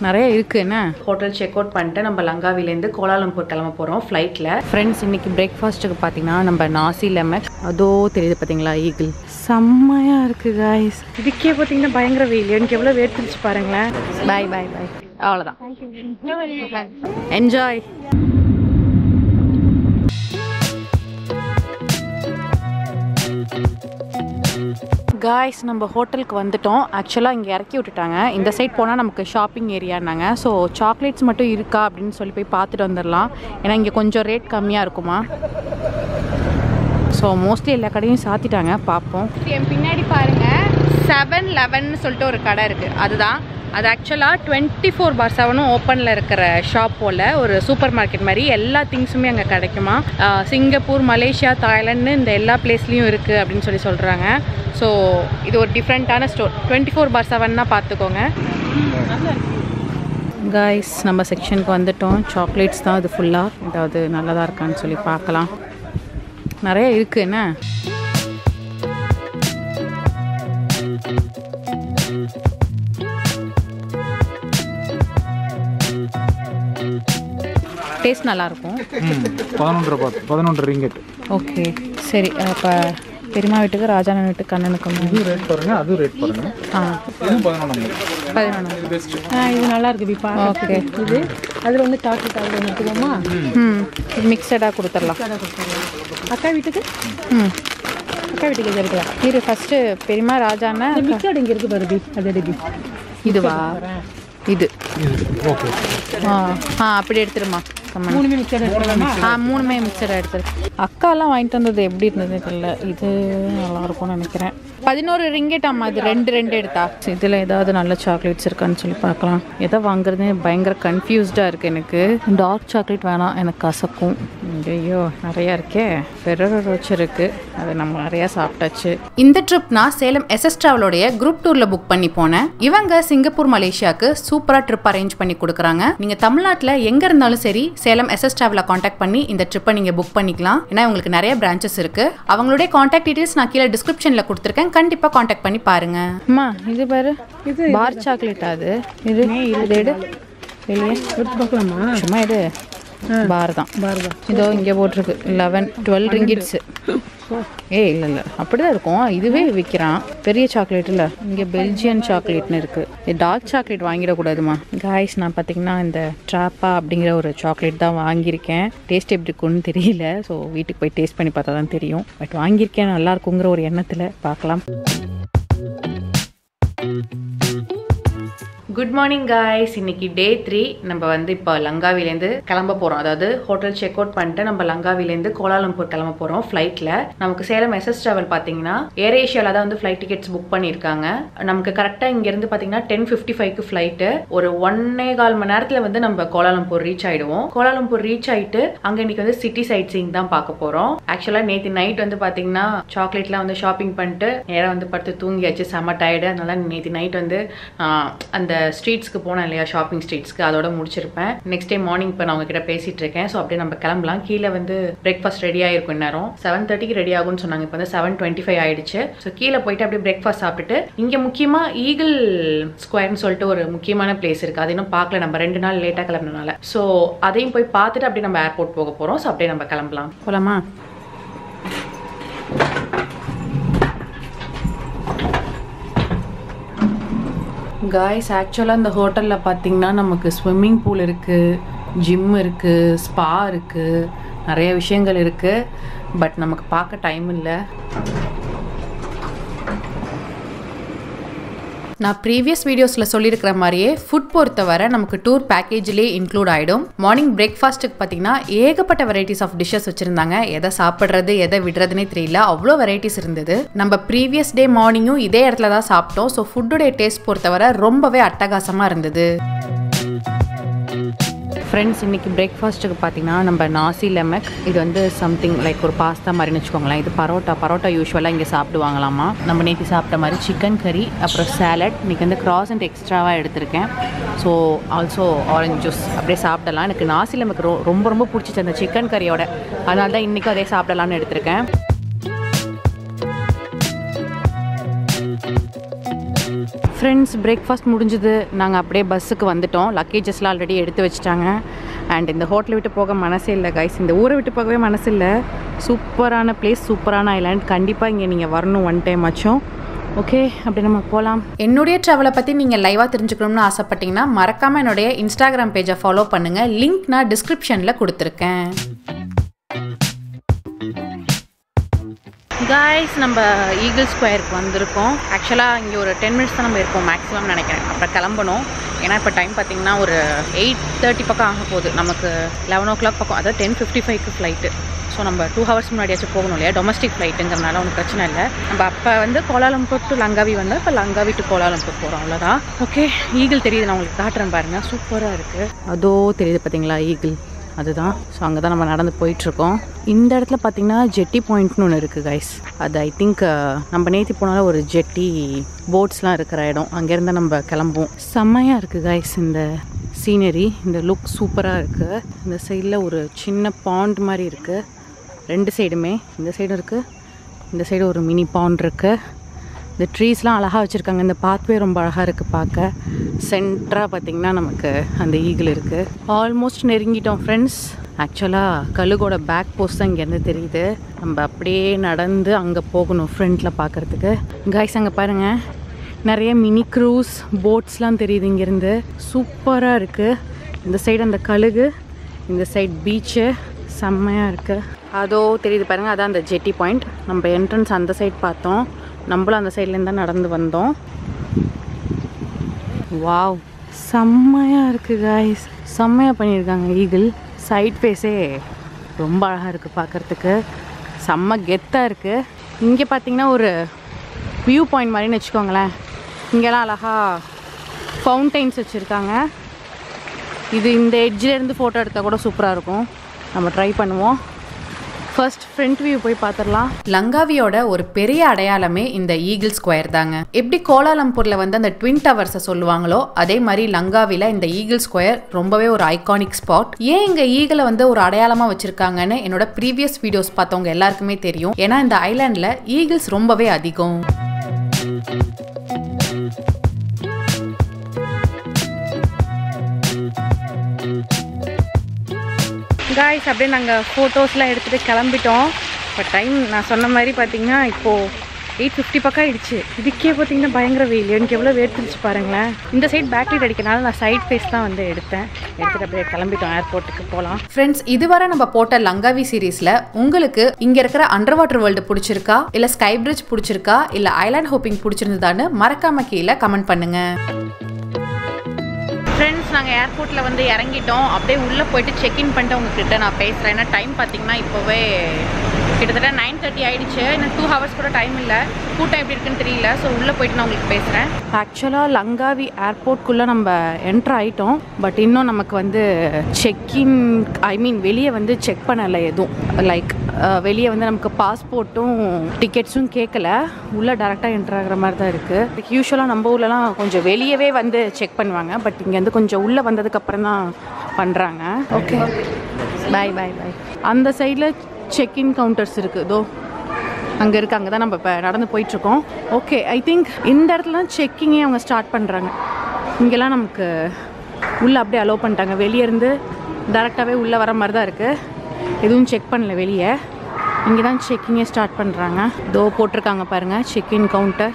நிறைய இருக்கு என்ன? ஹோட்டல் செக் அவுட் பண்ணிட்டு நம்ம லங்காவிலேருந்து கோலாலம்பூர் கிளம்ப போகிறோம் ஃப்ளைட்டில் ஃப்ரெண்ட்ஸ் இன்னைக்கு பிரேக்ஃபாஸ்ட்டுக்கு பார்த்தீங்கன்னா நம்ம நாசி லெமக் அதோ தெரியுது பார்த்தீங்களா ஈகிள் செம்மையா இருக்கு காய்ஸ் இதுக்கே பார்த்தீங்கன்னா பயங்கர வெயில். எனக்கு எவ்வளோ வேர்த்துருச்சு பாருங்களேன். பாய் பாய் பாய் அவ்வளோதான் என்ஜாய் காய்ஸ் நம்ம ஹோட்டலுக்கு வந்துட்டோம். ஆக்சுவலாக இங்கே இறக்கி விட்டுட்டாங்க. இந்த சைட் போனால் நமக்கு ஷாப்பிங் ஏரியானாங்க ஸோ சாக்லேட்ஸ் மட்டும் இருக்கா அப்படின்னு சொல்லி போய் பார்த்துட்டு வந்துடலாம். ஏன்னா இங்கே கொஞ்சம் ரேட் கம்மியாக இருக்குமா? ஸோ மோஸ்ட்லி எல்லா கடையும் சாத்திட்டாங்க. பார்ப்போம். என் பின்னாடி பாருங்கள் செவன் லெவன் சொல்லிட்டு ஒரு கடை இருக்குது அதுதான். அது ஆக்சுவலாக டுவெண்ட்டி ஃபோர் பார் செவனும் ஓப்பனில் இருக்கிற ஷாப் போல் ஒரு சூப்பர் மார்க்கெட் மாதிரி எல்லா திங்ஸுமே அங்கே கிடைக்குமா? சிங்கப்பூர் மலேசியா தாய்லாந்து இந்த எல்லா பிளேஸ்லேயும் இருக்குது அப்படின்னு சொல்லி சொல்கிறாங்க ஸோ இது ஒரு டிஃப்ரெண்ட்டான ஸ்டோர் டுவெண்ட்டி ஃபோர் பார் செவன்னா பார்த்துக்கோங்க காய்ஸ் நம்ம செக்ஷனுக்கு வந்துட்டோம். சாக்லேட்ஸ் தான் இது ஃபுல்லாக ஏதாவது நல்லதாக இருக்கான்னு சொல்லி பார்க்கலாம். நிறைய இருக்குது என்ன? டேஸ்ட் நல்லா இருக்கும் ம் பதினொன்றரை பார்த்து பதினொன்றரை ரிங்கெட் ஓகே சரி அப்போ பெரியம்மா வீட்டுக்கு ராஜாண்ணன் வீட்டுக்கு கண்ணனுக்கு இது ரேட் பாருங்க அது ரேட் பாருங்க. ஆ. இதுவும் பதினொன்று பதினொன்று பெஸ்ட் ஆ இது நல்லா இருக்கு பிப்பா ஓகே. இது அதில் வந்து சாக்லேட் அதில் எடுத்துக்கோமா ம் மிக்சடாக கொடுத்துடலாம். அக்கா வீட்டுக்கு? ம். அக்கா வீட்டுக்கு இது எடுக்கலாம்? இரு ஃபஸ்ட்டு பெரியம்மா ராஜாண்ணன் இந்த மிக்சட் இங்கே இருக்கு பாரு பி அது எடுப்பி இதுவா? இது. ஓகே. ஆ ஆ அப்படி எடுத்துருமா மூணுமே மிக்சட் எடுக்கலாமா ஆ மூணுமே மிக்சர் எடுத்துரு அக்காலாம் வாங்கிட்டு வந்தது எப்படி இருந்தது தெரியல. இது நல்லா இருக்கும்னு நினைக்கிறேன். பதினோரு ரிங்கெட் ஆமா அது ரெண்டு ரெண்டு எடுத்தா? இதில் ஏதாவது நல்ல சாக்லேட்ஸ் இருக்கான்னு சொல்லி பார்க்கலாம். எதை வாங்குறதுன்னு பயங்கர கன்ஃபியூஸ்டாக இருக்குது எனக்கு. டார்க் சாக்லேட் வேணாம் எனக்கு கசக்கும். ஐயோ நிறையா இருக்கே. பெரோ ரோச் இருக்கு அது நம்ம நிறையா சாப்பிட்டாச்சு. இந்த ட்ரிப் நான் சேலம் எஸ்எஸ் டிராவலோடைய குரூப் டூர்ல புக் பண்ணி போனேன். இவங்க சிங்கப்பூர் மலேசியாக்கு சூப்பரா ட்ரிப் அரேஞ்ச் பண்ணி கொடுக்குறாங்க. நீங்க தமிழ்நாட்டுல எங்க இருந்தாலும் சரி சேலம் எஸ்எஸ் டிராவல காண்டாக்ட் பண்ணி இந்த ட்ரிப்பை நீங்க புக் பண்ணிக்கலாம். ஏன்னா உங்களுக்கு நிறைய பிரான்ச்சஸ் இருக்கு. அவங்களுடைய காண்டாக்ட் டீடைல்ஸ் நான் கீழே டிஸ்கிரிப்ஷன்ல கொடுத்துருக்கேன். கண்டிப்பா காண்டாக்ட் பண்ணி பாருங்க. அம்மா இது பாரு. இது பார் சாக்லேட் அது? இது இது எடு. வெளியே. சும்மா இது பார் தான். இதோ இங்கே போட்டிருக்கு. லெவன் டுவெல் ரிங்கிட்ஸு ஏய் இல்லை இல்லை. அப்படிதான் இருக்கும். இதுவே விற்கிறான் பெரிய சாக்லேட் இல்லை. இங்கே பெல்ஜியன் சாக்லேட்னு இருக்குது டார்க் சாக்லேட் வாங்கிடக்கூடாதுமா. காய்ஸ் நான் பார்த்தீங்கன்னா இந்த ட்ராப்பா அப்படிங்கிற ஒரு சாக்லேட் தான் வாங்கியிருக்கேன். டேஸ்ட் எப்படி இருக்குன்னு தெரியல. ஸோ வீட்டுக்கு போய் டேஸ்ட் பண்ணி பார்த்தா தான் தெரியும். பட் வாங்கியிருக்கேன். நல்லா இருக்குங்கிற ஒரு எண்ணத்தில் பார்க்கலாம். குட் மார்னிங் காய்ஸ் இன்னைக்கு டே த்ரீ நம்ம வந்து இப்போ லங்காவிலேருந்து கிளம்ப போகிறோம் அதாவது ஹோட்டல் செக் அவுட் பண்ணிட்டு நம்ம லங்காவிலேருந்து கோலாலம்பூர் கிளம்ப போகிறோம் ஃப்ளைட்டில் நமக்கு சேலம் எஸ்எஸ் ட்ராவல் பார்த்தீங்கன்னா ஏர் ஏஷியாவில் தான் வந்து ஃப்ளைட் டிக்கெட்ஸ் புக் பண்ணியிருக்காங்க. நமக்கு கரெக்டாக இங்கேருந்து பார்த்தீங்கன்னா டென் ஃபிஃப்டி ஃபைவ்க்கு ஃப்ளைட்டு ஒரு ஒன்னே கால் மணி நேரத்தில் வந்து நம்ம கோலாலம்பூர் ரீச் ஆகிடுவோம் கோலாலம்பூர் ரீச் ஆகிட்டு அங்கே இன்னைக்கு வந்து சிட்டி சைட் சீங் தான் பார்க்க போகிறோம் ஆக்சுவலாக நேற்று நைட் வந்து பார்த்தீங்கன்னா சாக்லேட்லாம் வந்து ஷாப்பிங் பண்ணிட்டு நேராக வந்து படுத்து தூங்கியாச்சு. செம டயர்டு அதனால நேற்று நைட் வந்து அந்த ஸ்ட்ரீட்ஸ்க்கு போனேன் இல்லையா ஷாப்பிங் ஸ்ட்ரீட்ஸ்க்கு அதோட முடிச்சிருப்பேன். நெக்ஸ்ட் டே மார்னிங் இப்போ நான் உங்ககிட்ட பேசிட்டு இருக்கேன் ஸோ அப்படியே நம்ம கிளம்பலாம். கீழே வந்து பிரேக்ஃபாஸ்ட் ரெடி ஆயிருக்கும் நேரம் செவன் தேர்ட்டிக்கு ரெடி ஆகும்னு சொன்னாங்க. இப்போ வந்து செவன் டுவெண்ட்டி ஃபைவ் ஆயிடுச்சு. ஸோ கீழே போயிட்டு அப்படியே பிரேக்ஃபாஸ்ட் சாப்பிட்டுட்டு இங்கே முக்கியமாக ஈகிள் ஸ்கொயர்னு சொல்லிட்டு ஒரு முக்கியமான பிளேஸ் இருக்கு. அது இன்னும் பார்க்கல. நம்ம ரெண்டு நாள் லேட்டாக கிளம்புனால ஸோ அதையும் போய் பார்த்துட்டு அப்படியே நம்ம ஏர்போர்ட் போக போகிறோம் ஸோ அப்படியே நம்ம கிளம்பலாம். போலாமா? காய்ஸ் ஆக்சுவலாக இந்த ஹோட்டலில் பார்த்தீங்கன்னா நமக்கு ஸ்விம்மிங் பூல் இருக்குது ஜிம் இருக்குது ஸ்பா இருக்குது நிறைய விஷயங்கள் இருக்குது பட் நமக்கு பார்க்க டைம் இல்லை. நான் ப்ரீவியஸ் வீடியோஸில் சொல்லியிருக்கிற மாதிரியே ஃபுட் பொறுத்தவரை நமக்கு டூர் பேக்கேஜ்லேயே இன்க்ளூட் ஆகிடும் மார்னிங் பிரேக்ஃபாஸ்ட்டுக்கு பார்த்தீங்கன்னா ஏகப்பட்ட வெரைட்டிஸ் ஆஃப் டிஷ்ஷஸ் வச்சுருந்தாங்க. எதை சாப்பிட்றது எதை விடுறதுனே தெரியல. அவ்வளோ வெரைட்டிஸ் இருந்தது. நம்ம ப்ரீவியஸ் டே மார்னிங்கும் இதே இடத்துல தான் சாப்பிட்டோம். ஸோ ஃபுட்டுடைய டேஸ்ட் பொறுத்தவரை ரொம்பவே அட்டகாசமாக இருந்தது. ஃப்ரெண்ட்ஸ் இன்னைக்கு பிரேக்ஃபாஸ்ட்டுக்கு பார்த்தீங்கன்னா நம்ம நாசி லெமக் இது வந்து சம்திங் லைக் ஒரு பாஸ்தா மாதிரின்னு வச்சுக்கோங்களேன். இது பரோட்டா பரோட்டா யூஸ்வலாக இங்கே சாப்பிடுவாங்களாமா? நம்ம நேற்று சாப்பிட்ட மாதிரி சிக்கன் கறி அப்புறம் சேலட் இன்றைக்கி வந்து கிராஸ் அண்ட் எக்ஸ்ட்ராவாக எடுத்திருக்கேன். ஸோ ஆல்சோ ஆரஞ்சு ஜூஸ் அப்படியே சாப்பிடலாம். எனக்கு நாசி லெமக் ரொ ரொம்ப ரொம்ப பிடிச்சிச்சு அந்த சிக்கன் கறியோட அதனால தான் இன்றைக்கும் அதே சாப்பிடலாம்னு எடுத்திருக்கேன். ஃப்ரெண்ட்ஸ் பிரேக்ஃபாஸ்ட் முடிஞ்சுது. நாங்கள் அப்படியே பஸ்ஸுக்கு வந்துட்டோம். லக்கேஜஸ்லாம் ஆல்ரெடி எடுத்து வச்சுட்டாங்க. அண்ட் இந்த ஹோட்டலை விட்டு போக மனசே இல்லை கைஸ் இந்த ஊரை விட்டு போகவே மனசு இல்லை. சூப்பரான பிளேஸ் சூப்பரான ஐலாண்ட் கண்டிப்பாக இங்கே நீங்கள் வரணும் ஒன் டைம் ஆச்சும். ஓகே அப்படி நம்ம போகலாம் என்னுடைய ட்ராவலை பற்றி நீங்கள் லைவாக தெரிஞ்சுக்கணும்னு ஆசைப்பட்டீங்கன்னா மறக்காமல் என்னுடைய இன்ஸ்டாகிராம் பேஜை ஃபாலோ பண்ணுங்கள் லிங்க் நான் டிஸ்கிரிப்ஷனில் கொடுத்துருக்கேன். காய்ஸ் நம்ம ஈகிள் ஸ்கொயருக்கு வந்திருக்கோம். ஆக்சுவலாக இங்கே ஒரு டென் மினிட்ஸ் தான் நம்ம இருப்போம் மேக்ஸிமம் நினைக்கிறேன். அப்புறம் கிளம்பணும். ஏன்னா இப்போ டைம் பார்த்தீங்கன்னா ஒரு எயிட் தேர்ட்டி பக்கம் ஆக போகுது. நமக்கு லெவன் ஓ கிளாக் பக்கம். அதாவது டென் ஃபிஃப்டி ஃபைவ்க்கு ஃப்ளைட்டு ஸோ நம்ம டூ ஹவர்ஸ் முன்னாடியாச்சும் போகணும் இல்லையா? டொமஸ்டிக் ஃப்ளைட்டுங்கிறனால ஒன்றும் பிரச்சனை இல்லை. நம்ம அப்போ வந்து கோலாலம்பூர் டு லங்காவி வந்தால் இப்போ லங்காவி டு கோலாலம்பூர் போகிறோம் அவ்வளோதான் ஓகே ஈகிள் தெரியுது. நான் உங்களுக்கு காட்டுறேன் பாருங்கள் சூப்பராக இருக்குது அதோ தெரியுது பார்த்தீங்களா ஈகிள் அதுதான். ஸோ அங்கே தான் நம்ம நடந்து போயிட்டுருக்கோம். இந்த இடத்துல பார்த்தீங்கன்னா ஜெட்டி பாயிண்ட்னு ஒன்று இருக்குது கைஸ் அது ஐ திங்க் uh, நம்ம நேத்தி போனாலும் ஒரு ஜெட்டி போட்ஸ்லாம் இருக்கிற இடம். அங்கேருந்து நம்ம கிளம்புவோம். செம்மையாக இருக்குது கைஸ் இந்த சீனரி இந்த லுக் சூப்பராக இருக்குது இந்த சைடில் ஒரு சின்ன பாண்ட் மாதிரி இருக்குது ரெண்டு சைடுமே இந்த சைடும் இருக்குது இந்த சைடு ஒரு மினி பாண்ட் இருக்குது இந்த ட்ரீஸ்லாம் அழகாக வச்சுருக்காங்க. இந்த பாத்வே ரொம்ப அழகாக இருக்குது பார்க்க. சென்டராக பார்த்திங்கன்னா நமக்கு அந்த ஈகிள் இருக்குது ஆல்மோஸ்ட் நெருங்கிட்டோம் ஃப்ரெண்ட்ஸ் ஆக்சுவலாக கழுகோட பேக் போஸ்ட் தான் இங்கேருந்து தெரியுது. நம்ம அப்படியே நடந்து அங்கே போகணும் ஃப்ரண்ட்டில் பார்க்குறதுக்கு. காய்ஸ் அங்கே பாருங்கள் நிறைய மினி க்ரூஸ் போட்ஸ்லாம் தெரியுது இங்கேருந்து. சூப்பராக இருக்குது இந்த சைடு அந்த கழுகு இந்த சைடு பீச்சு செம்மையாக இருக்குது அதோ தெரியுது பாருங்கள் அதான் அந்த ஜெட்டி பாயிண்ட் நம்ம என்ட்ரன்ஸ் அந்த சைட் பார்த்தோம். நம்மளும் அந்த சைட்லேருந்து தான் நடந்து வந்தோம். வாவ் செம்மையாக இருக்குது காய்ஸ் செம்மையாக பண்ணியிருக்காங்க ஈகிள் சைட் ஃபேஸே ரொம்ப அழகாக இருக்குது பார்க்குறதுக்கு. செம்ம கெத்தாக இருக்குது இங்கே பார்த்தீங்கன்னா ஒரு வியூ பாயிண்ட் மாதிரின்னு வச்சுக்கோங்களேன். இங்கெல்லாம் அழகாக ஃபவுண்டைன்ஸ் வச்சுருக்காங்க. இது இந்த எட்ஜிலேருந்து ஃபோட்டோ எடுத்தால் கூட சூப்பராக இருக்கும். நம்ம ட்ரை பண்ணுவோம். ஃபர்ஸ்ட் ஃப்ரண்ட் வியூ போய் பார்த்துடலாம் லங்காவியோட ஒரு பெரிய அடையாளமே இந்த ஈகிள் ஸ்கொயர் தாங்க. எப்படி கோலாலம்பூரில் வந்து அந்த ட்வின் டவர்ஸை சொல்லுவாங்களோ அதே மாதிரி லங்காவில இந்த ஈகிள் ஸ்கொயர் ரொம்பவே ஒரு ஐகானிக் ஸ்பாட் ஏன் இங்கே ஈகிளை வந்து ஒரு அடையாளமாக வச்சிருக்காங்கன்னு என்னோட ப்ரீவியஸ் வீடியோஸ் பார்த்தவங்க எல்லாருக்குமே தெரியும். ஏன்னா இந்த ஐலாண்டில் ஈகிள்ஸ் ரொம்பவே அதிகம். காய்ஸ் அப்படியே நாங்கள் ஃபோட்டோஸ்லாம் எடுத்துகிட்டு கிளம்பிட்டோம். இப்போ டைம் நான் சொன்ன மாதிரி பார்த்தீங்கன்னா இப்போது எயிட் ஃபிஃப்டி பக்கம் ஆயிடுச்சு. இதுக்கே பார்த்தீங்கன்னா பயங்கர வெயில். எனக்கு எவ்வளோ வேர்த்துருச்சு பாருங்களேன். இந்த சைட் பேட்டரி அடிக்கனால நான் சைட் ஃபேஸ் தான் வந்து எடுத்தேன். எடுத்துகிட்டு அப்படியே கிளம்பிட்டோம் ஏர்போர்ட்டுக்கு போகலாம் ஃப்ரெண்ட்ஸ் இதுவரை நம்ம போட்ட லங்காவி சீரீஸில் உங்களுக்கு இங்கே இருக்கிற அண்டர் வாட்டர் வேர்ல்டு பிடிச்சிருக்கா? இல்லை ஸ்கை பிரிட்ஜ் பிடிச்சிருக்கா? இல்லை ஐலாண்ட் ஹோப்பிங் பிடிச்சிருந்ததான்னு மறக்காம கீழே கமெண்ட் பண்ணுங்கள் ஃப்ரெண்ட்ஸ் நாங்கள் ஏர்போர்ட்டில் வந்து இறங்கிட்டோம். அப்படியே உள்ளே போயிட்டு செக்இன் பண்ணிட்டு உங்ககிட்ட நான் பேசுகிறேன் ஏன்னா டைம் பார்த்தீங்கன்னா இப்போவே கிட்டத்தட்ட நைன் தேர்ட்டி ஆகிடுச்சு இன்னும் டூ ஹவர்ஸ் கூட டைம் இல்லை. கூட்டம் எப்படி இருக்குன்னு தெரியல. ஸோ உள்ளே போயிட்டு நான் உங்களுக்கு பேசுகிறேன் ஆக்சுவலாக லங்காவி ஏர்போர்ட்குள்ளே நம்ம என்ட்ரு ஆகிட்டோம் பட் இன்னும் நமக்கு வந்து செக்இன் ஐ மீன் வெளியே வந்து செக் பண்ணலை எதுவும். லைக் வெளியே வந்து நமக்கு பாஸ்போர்ட்டும் டிக்கெட்ஸும் கேட்கல உள்ளே டேரெக்டாக என்ட்ரு ஆகிற மாதிரி தான் இருக்குது யூஸ்வலாக நம்ம ஊர்லலாம் கொஞ்சம் வெளியவே வந்து செக் பண்ணுவாங்க. பட் இங்கே வந்து கொஞ்சம் உள்ளே வந்ததுக்கப்புறம் தான் பண்ணுறாங்க ஓகே பாய் பாய் பாய் அந்த சைடில் செக்இன் கவுண்டர்ஸ் இருக்குது இதோ அங்கே இருக்குது அங்கே தான் நம்ம இப்போ நடந்து போயிட்டுருக்கோம். ஓகே ஐ திங்க் இந்த இடத்துல தான் செக்கிங்கே அவங்க ஸ்டார்ட் பண்ணுறாங்க இங்கெல்லாம் நமக்கு உள்ளே அப்படியே அலோவ் பண்ணிட்டாங்க. வெளியே இருந்து டேரெக்டாகவே உள்ளே வர மாதிரி தான் இருக்குது எதுவும் செக் பண்ணல வெளியே. இங்கே தான் செக்கிங்கே ஸ்டார்ட் பண்ணுறாங்க இதோ போட்டிருக்காங்க பாருங்கள் செக்இன் கவுண்டர்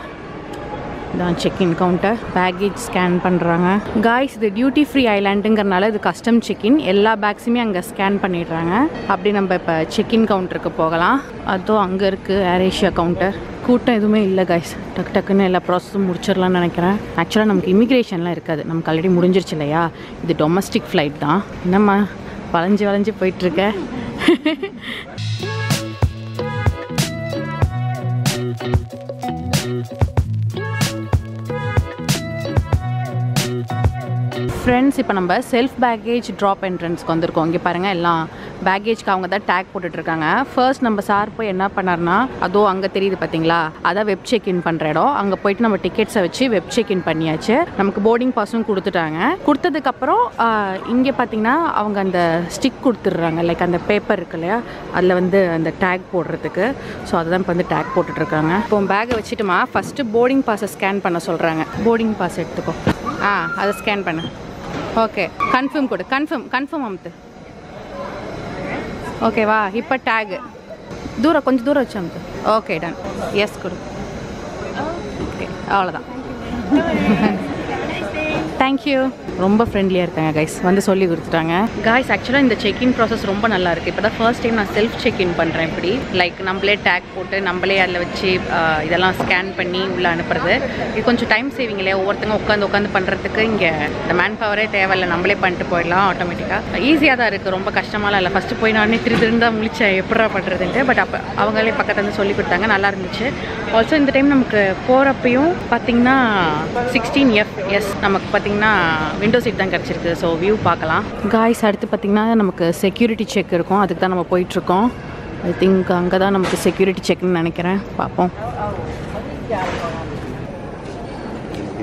இதான் check in counter baggage scan பண்ணுறாங்க காய்ஸ் இது டியூட்டி ஃப்ரீ ஐலாண்டுங்கிறனால இது கஸ்டம் செக்இன் எல்லா பேக்ஸுமே அங்கே ஸ்கேன் பண்ணிடுறாங்க. அப்படி நம்ம இப்போ செக்இன் கவுண்டருக்கு போகலாம். அதோ அங்கே இருக்குது ஏர் ஏஷியா கவுண்டர் கூட்டம் எதுவுமே இல்லை காய்ஸ் டக்கு டக்குன்னு எல்லா ப்ராசஸும் முடிச்சிடலாம்னு நினைக்கிறேன். ஆக்சுவலாக நமக்கு இமிக்ரேஷன்லாம் இருக்காது. நமக்கு ஆல்ரெடி முடிஞ்சிருச்சு இல்லையா? இது டொமஸ்டிக் ஃப்ளைட் தான். என்னம்மா வளைஞ்சு வளைஞ்சு போயிட்டுருக்க? ஃப்ரெண்ட்ஸ் இப்போ நம்ம செல்ஃப் பேக்கேஜ் ட்ராப் என்ட்ரன்ஸ்க்கு வந்திருக்கோம். இங்கே பாருங்கள் எல்லாம் பேக்கேஜ்க்கு அவங்க தான் டேக் போட்டுட்ருக்காங்க. ஃபர்ஸ்ட் நம்ம சார் போய் என்ன பண்ணார்னா அதோ அங்கே தெரியுது பார்த்தீங்களா அதான் வெப் செக் இன் பண்ணுற இடம். அங்கே போயிட்டு நம்ம டிக்கெட்ஸை வச்சு வெப் செக் இன் பண்ணியாச்சு. நமக்கு போர்டிங் பாஸும் கொடுத்துட்டாங்க. கொடுத்ததுக்கப்புறம் இங்கே பார்த்தீங்கன்னா அவங்க அந்த ஸ்டிக் கொடுத்துட்றாங்க. லைக் அந்த பேப்பர் இருக்கு இல்லையா? அதில் வந்து அந்த டேக் போடுறதுக்கு. ஸோ அதுதான் இப்போ வந்து டேக் போட்டுட்ருக்காங்க. இப்போ பேக்கை வச்சுட்டுமா ஃபஸ்ட்டு போர்டிங் பாஸை ஸ்கேன் பண்ண சொல்கிறாங்க போர்டிங் பாஸ் எடுத்துக்கோ. ஆ அதை ஸ்கேன் பண்ணு. ஓகே கன்ஃபார்ம் கொடு. கன்ஃபார்ம் கன்ஃபார்ம் அமுத்து. ஓகேவா இப்போ டேகு தூரம் கொஞ்சம் தூரம் வச்சு அமுத்து. ஓகே டன் எஸ் கொடு. ஓகே அவ்வளோதான் தேங்க்யூ ரொம்ப ஃப்ரெண்ட்லியாக இருக்காங்க கைஸ் வந்து சொல்லி கொடுத்துட்டாங்க. கைஸ் ஆக்சுவலாக இந்த செக்இன் ப்ராசஸ் ரொம்ப நல்லா இருக்குது இப்போ தான் ஃபர்ஸ்ட் டைம் நான் செல்ஃப் செக்இன் பண்ணுறேன் இப்படி. லைக் நம்மளே டேக் போட்டு நம்மளே அதில் வச்சு இதெல்லாம் ஸ்கேன் பண்ணி உள்ளே அனுப்புறது. இது கொஞ்சம் டைம் சேவிங் இல்லையா? ஒவ்வொருத்தங்க உட்காந்து உட்காந்து பண்ணுறதுக்கு இங்கே இந்த மேன் பவரே தேவையில்லை. நம்மளே பண்ணிட்டு போயிடலாம் ஆட்டோமேட்டிக்காக ஈஸியாக தான் இருக்குது ரொம்ப கஷ்டமாலாம் இல்லை. ஃபஸ்ட்டு போய் நானே திரு திரு தான் முழிச்சேன். எப்படா பண்ணுறதுன்ட்டு பட் அப்போ அவங்களே பக்கத்துல இருந்து சொல்லி கொடுத்தாங்க. நல்லா இருந்துச்சு. ஆல்சோ இந்த டைம் நமக்கு போகிறப்பையும் பார்த்தீங்கன்னா சிக்ஸ்டீன் எஃப் எஸ் நமக்கு பார்த்தீங்கன்னா விண்டோ சீட் தான் கிடச்சிருக்கு. ஸோ வியூ பார்க்கலாம். காய்ஸ் அடுத்து பார்த்தீங்கன்னா நமக்கு செக்யூரிட்டி செக் இருக்கும். அதுக்கு தான் நம்ம போயிட்டுருக்கோம். ஐ திங்க் அங்கே தான் நமக்கு செக்யூரிட்டி செக்னு நினைக்கிறேன். பார்ப்போம்.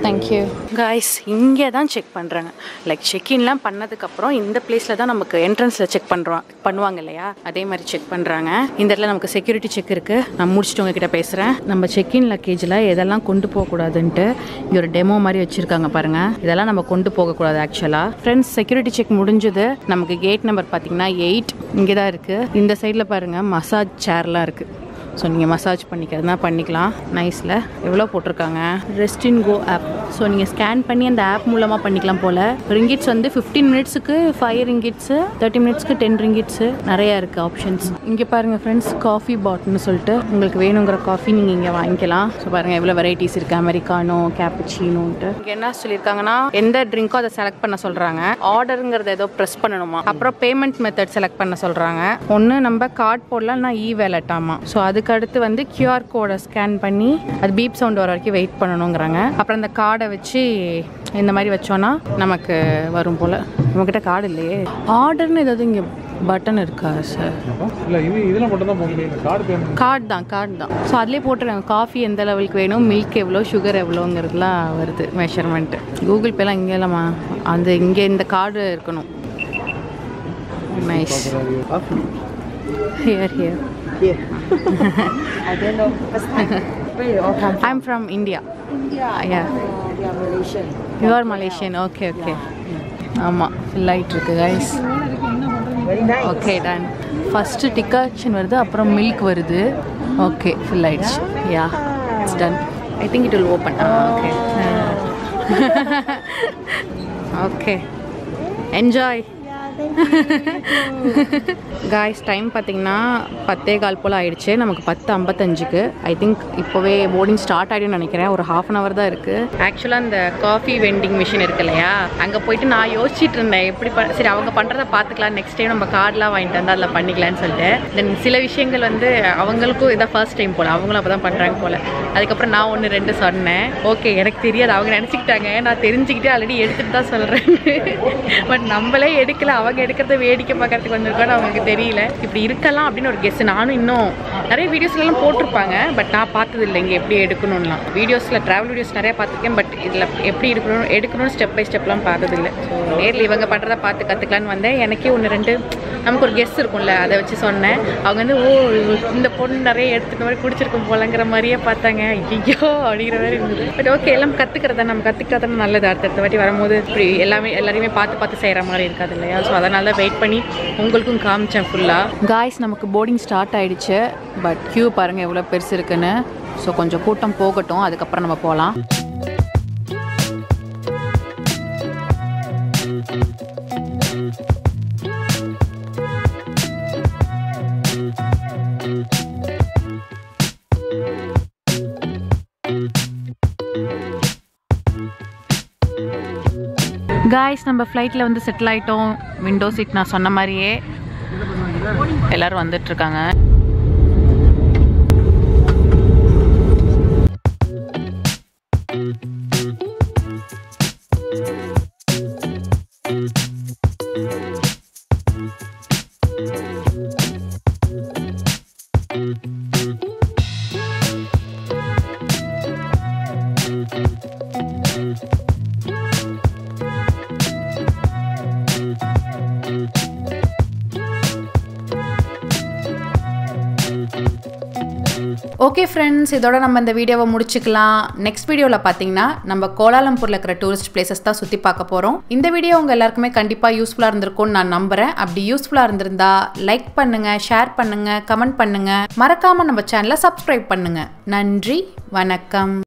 தேங்க்யூ காய்ஸ் இங்கே தான் செக் பண்ணுறாங்க லைக் செக்இன்லாம் பண்ணதுக்கப்புறம் இந்த பிளேஸில் தான் நமக்கு என்ட்ரன்ஸில் செக் பண்ணுறோம் பண்ணுவாங்க இல்லையா? அதே மாதிரி செக் பண்ணுறாங்க இந்த இடத்துல நமக்கு செக்யூரிட்டி செக் இருக்குது நான் முடிச்சுட்டு உங்ககிட்ட பேசுகிறேன் நம்ம செக்இன் லக்கேஜில் எதெல்லாம் கொண்டு போகக்கூடாதுன்ட்டு இங்கே ஒரு டெமோ மாதிரி வச்சுருக்காங்க பாருங்கள் இதெல்லாம் நம்ம கொண்டு போகக்கூடாது ஆக்சுவலாக ஃப்ரெண்ட்ஸ் செக்யூரிட்டி செக் முடிஞ்சது. நமக்கு கேட் நம்பர் பார்த்தீங்கன்னா எயிட் இங்கே தான் இருக்குது இந்த சைடில் பாருங்கள் மசாஜ் சேர்லாம் இருக்குது ஸோ நீங்கள் மசாஜ் பண்ணிக்கிறதுனா பண்ணிக்கலாம். நைஸில் எவ்வளோ போட்டிருக்காங்க? Rest in go app so நீங்கள் ஸ்கேன் பண்ணி அந்த ஆப் மூலமாக பண்ணிக்கலாம் போல். ரிங்கிட்ஸ் வந்து ஃபிஃப்டீன் மினிட்ஸுக்கு ஃபைவ் ரிங்கிட்ஸு தேர்ட்டி மினிட்ஸ்க்கு டென் ரிங்கிட்ஸு நிறையா இருக்குது ஆப்ஷன்ஸ் இங்கே பாருங்கள் ஃப்ரெண்ட்ஸ் காஃபி பாட்னு சொல்லிட்டு உங்களுக்கு வேணுங்கிற காஃபி நீங்கள் இங்கே வாங்கிக்கலாம். ஸோ பாருங்கள் எவ்வளோ வெரைட்டிஸ் இருக்குது அமெரிக்கானோ கேப்புச்சினோன்ட்டு இங்கே என்ன சொல்லியிருக்காங்கன்னா எந்த ட்ரிங்க்கோ அதை செலக்ட் பண்ண சொல்கிறாங்க ஆர்டருங்கிறத ஏதோ ப்ரெஸ் பண்ணணுமா? அப்புறம் பேமெண்ட் மெத்தட் செலக்ட் பண்ண சொல்கிறாங்க ஒன்று நம்ம கார்ட் போடலாம் நான் இ வேலட்டாமா ஸோ அதுக்கு அடுத்து வந்து கியூஆர் கோடை ஸ்கேன் பண்ணி அது பீப் சவுண்ட் வர வரைக்கும் வெயிட் பண்ணணுங்கிறாங்க. அப்புறம் அந்த கார்டை வச்சு இந்த மாதிரி வச்சோன்னா நமக்கு வரும் போல். நம்மக்கிட்ட கார்டு இல்லையே. ஆர்டர்னு ஏதாவது இங்கே பட்டன் இருக்கா சார் இல்லை இது இதில் மட்டும் தான் போக முடியும் கார்டு பேமெண்ட் கார்டு தான் கார்டு தான். ஸோ அதிலே போட்டுருக்காங்க காஃபி எந்த லெவலுக்கு வேணும் மில்க் எவ்வளோ சுகர் எவ்வளோங்கிறதுலாம் வருது மெஷர்மெண்ட்டு கூகுள் பேலாம் இங்கே இல்லைம்மா. அந்த இங்கே இந்த கார்டு இருக்கணும். Nice here here I don't know. First time. Where you all come I am from India yeah from? We are Malaysian. You are Malaysian okay okay ஆமாம் fill ஆகிட்டு இருக்கு guys. Okay done first decoction வருது அப்புறம் milk வருது. Okay fill ஆயிடுச்சு yeah it's done I think it will open okay okay enjoy guys time பார்த்தீங்கன்னா பத்தே கால் போல் ஆயிடுச்சு. நமக்கு பத்து ஐம்பத்தஞ்சுக்கு. ஐ திங்க் இப்போவே போர்டிங் ஸ்டார்ட் ஆகிடும்னு நினைக்கிறேன். ஒரு ஹாஃப் அன் ஹவர் தான் இருக்குது ஆக்சுவலாக இந்த காஃபி வெண்டிங் மிஷின் இருக்கு இல்லையா? அங்கே போயிட்டு நான் யோசிச்சுட்டு இருந்தேன். எப்படி சரி அவங்க பண்ணுறத பார்த்துக்கலாம். நெக்ஸ்ட் டைம் நம்ம கார்டெலாம் வாங்கிட்டு வந்தால் அதில் பண்ணிக்கலாம்னு சொல்லிட்டு. தென் சில விஷயங்கள் வந்து அவங்களுக்கும் இதான் ஃபர்ஸ்ட் டைம் போல். அவங்களும் அப்போ தான் பண்ணுறாங்க போல். அதுக்கப்புறம் நான் ஒன்று ரெண்டு சொன்னேன். ஓகே எனக்கு தெரியாது. அவங்க நினச்சிக்கிட்டாங்க. நான் தெரிஞ்சுக்கிட்டே ஆல்ரெடி எடுத்துகிட்டு தான் சொல்கிறேன் பட் நம்மளே எடுக்கல. அவங்க எடுக்கிறத வேடிக்கை பார்க்கறதுக்கு வந்திருக்கான்னு அவங்களுக்கு தெரியல. இப்படி இருக்கலாம் அப்படின்னு ஒரு கெஸ்ட் நானும் இன்னும் நிறைய வீடியோஸ்லாம் போட்டிருப்பாங்க. பட் நான் பார்த்தது இல்லை இங்கே எப்படி எடுக்கணும்லாம். வீடியோஸில் ட்ராவல் வீடியோஸ் நிறைய பார்த்துருக்கேன். பட் இதில் எப்படி இருக்கணும் எடுக்கணும்னு ஸ்டெப் பை ஸ்டெப்லாம் பார்த்ததில்லை. ஸோ நேரில் இவங்க பண்ணுறத பார்த்து கற்றுக்கலான்னு வந்தேன். எனக்கே ஒன்று ரெண்டு நமக்கு ஒரு கெஸ் இருக்கும்ல. அதை வச்சு சொன்னேன். அவங்க வந்து ஓ இந்த பொண்ணு நிறைய எடுத்துக்க மாதிரி குடிச்சிருக்கும் போலங்கிற மாதிரியே பார்த்தாங்க. ஐயோ அப்படிங்கிற மாதிரி இருந்தது. பட் ஓகே எல்லாம் கற்றுக்கிறதா நம்ம கற்றுக்கிட்டா தானே நல்லது. அடுத்தடுத்த வாட்டி வரும்போது இப்படி எல்லாமே எல்லாரையுமே பார்த்து பார்த்து செய்கிற மாதிரி இருக்காது இல்லையா? ஸோ அதனால தான் வெயிட் பண்ணி உங்களுக்கும் காமிச்சேன் ஃபுல்லாக காய்ஸ் நமக்கு போர்டிங் ஸ்டார்ட் ஆயிடுச்சு. பட் கியூ பாருங்கள் எவ்வளோ பெருசு இருக்குன்னு. ஸோ கொஞ்சம் கூட்டம் போகட்டும். அதுக்கப்புறம் நம்ம போகலாம் காய்ஸ் நம்ம ஃப்ளைட்டில் வந்து செட்டில் ஆகிட்டோம் விண்டோ சீட் நான் சொன்ன மாதிரியே. எல்லாரும் வந்துட்டுருக்காங்க. Thank ஓகே ஃப்ரெண்ட்ஸ் இதோட நம்ம இந்த வீடியோவை முடிச்சுக்கலாம். நெக்ஸ்ட் வீடியோவில் பார்த்தீங்கன்னா நம்ம கோலாலம்பூரில் இருக்கிற டூரிஸ்ட் பிளேசஸ் தான் சுற்றி பார்க்க போகிறோம் இந்த வீடியோ உங்கள் எல்லாருக்குமே கண்டிப்பாக யூஸ்ஃபுல்லாக இருந்திருக்கும்னு நான் நம்புகிறேன் அப்படி யூஸ்ஃபுல்லாக இருந்திருந்தா லைக் பண்ணுங்கள் ஷேர் பண்ணுங்கள் கமெண்ட் பண்ணுங்கள் மறக்காமல் நம்ம சேனலை சப்ஸ்கிரைப் பண்ணுங்கள் நன்றி வணக்கம்.